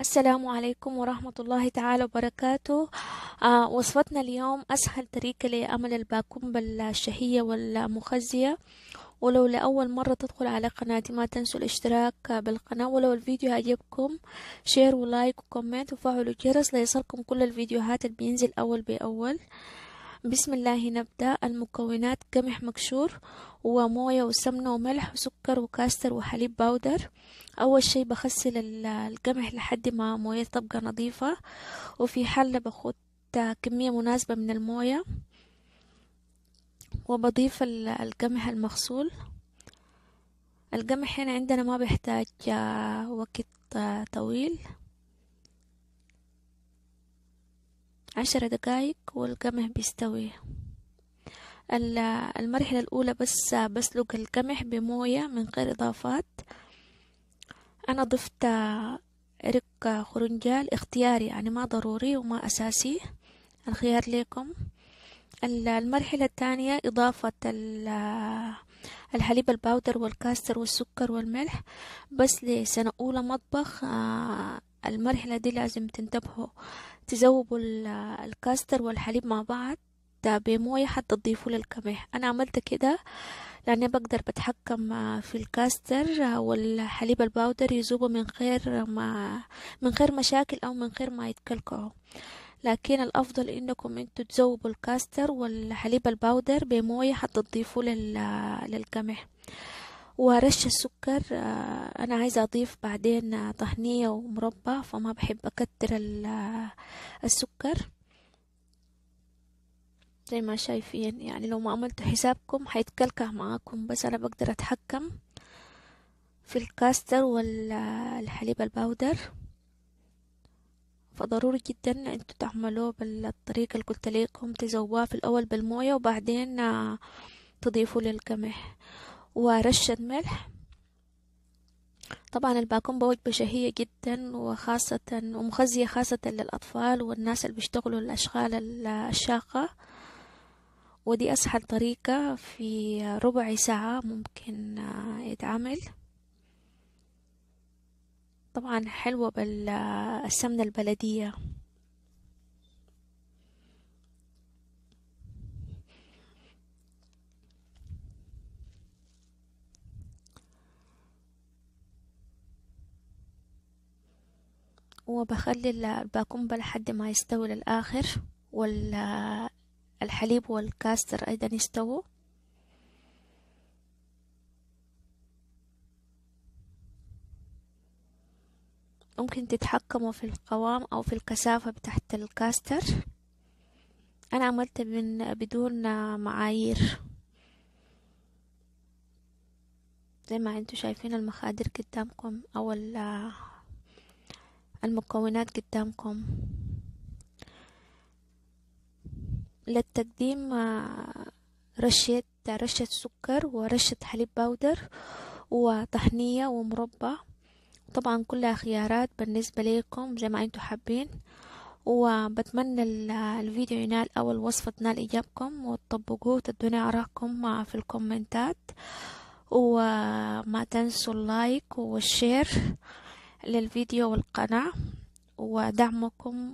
السلام عليكم ورحمة الله تعالى وبركاته. آه وصفتنا اليوم أسهل طريقة لعمل الباكومبة الشهية والمغذية. ولو لأول مرة تدخل على قناتي ما تنسوا الاشتراك بالقناة. ولو الفيديو عجبكم share و like و comment وفعلوا الجرس ليصلكم كل الفيديوهات اللي بينزل أول بأول. بسم الله نبدأ. المكونات قمح مكشور وموية وسمنة وملح وسكر وكاستر وحليب powder. أول شي بغسل القمح لحد ما موية تبقى نظيفة. وفي حلة بخد كمية مناسبة من الموية. وبضيف القمح المغسول. القمح هنا عندنا ما بيحتاج وقت طويل. عشر دقايق والقمح بيستوي. المرحلة الأولى بس بسلق القمح بموية من غير إضافات. أنا ضفت عرق خرنجال اختياري يعني ما ضروري وما أساسي. الخيار لكم المرحلة الثانية إضافة الحليب ال powder وال custard والسكر والملح. بس لسنة أولى مطبخ المرحلة دي لازم تنتبهوا. تذوبوا الكاستر والحليب مع بعض بموية حتى تضيفوا للقمح أنا عملت كده لأني بقدر بتحكم في الكاستر والحليب ال powder يذوبوا من غير ما من غير مشاكل أو من غير ما يتكلكعوا. لكن الأفضل إنكم إنتوا تذوبوا الكاستر والحليب ال powder بموية حتى تضيفوا للقمح ورش السكر أنا عايزة أضيف بعدين طحنية ومربى فما بحب أكتر السكر. زي ما شايفين يعني لو ما عملتوا حسابكم حيتكلكع معاكم بس أنا بقدر أتحكم في الكاستر والحليب ال powder. فضروري جدا أنتوا تعملوه بالطريقة اللي قلت لكم تذوبوه في الأول بالموية وبعدين تضيفوا للقمح ورشة ملح. طبعا الباكومبا وجبة شهية جدا وخاصة ومغذية خاصة للأطفال والناس اللي بيشتغلوا الأشغال الشاقة. ودي أسهل طريقة في ربع ساعة ممكن يتعمل طبعا حلوة بالسمنة البلدية. وبخلي الباكومبا لحد ما يستوي للآخر والحليب والكاستر أيضا يستووا. ممكن تتحكموا في القوام أو في الكثافة بتاعت الكاستر. أنا عملت من بدون معايير. زي ما أنتوا شايفين المخادر قدامكم أو المكونات قدامكم. للتقديم رشة رشة سكر ورشة حليب powder وطحنية ومربى. طبعا كلها خيارات بالنسبة لكم زي ما أنتوا حابين. وبتمنى الفيديو ينال أول وصفة تنال إعجابكم وتطبقوه وتدوني آراءكم في الكومنتات. وما تنسوا ال like وال share. للفيديو والقناة ودعمكم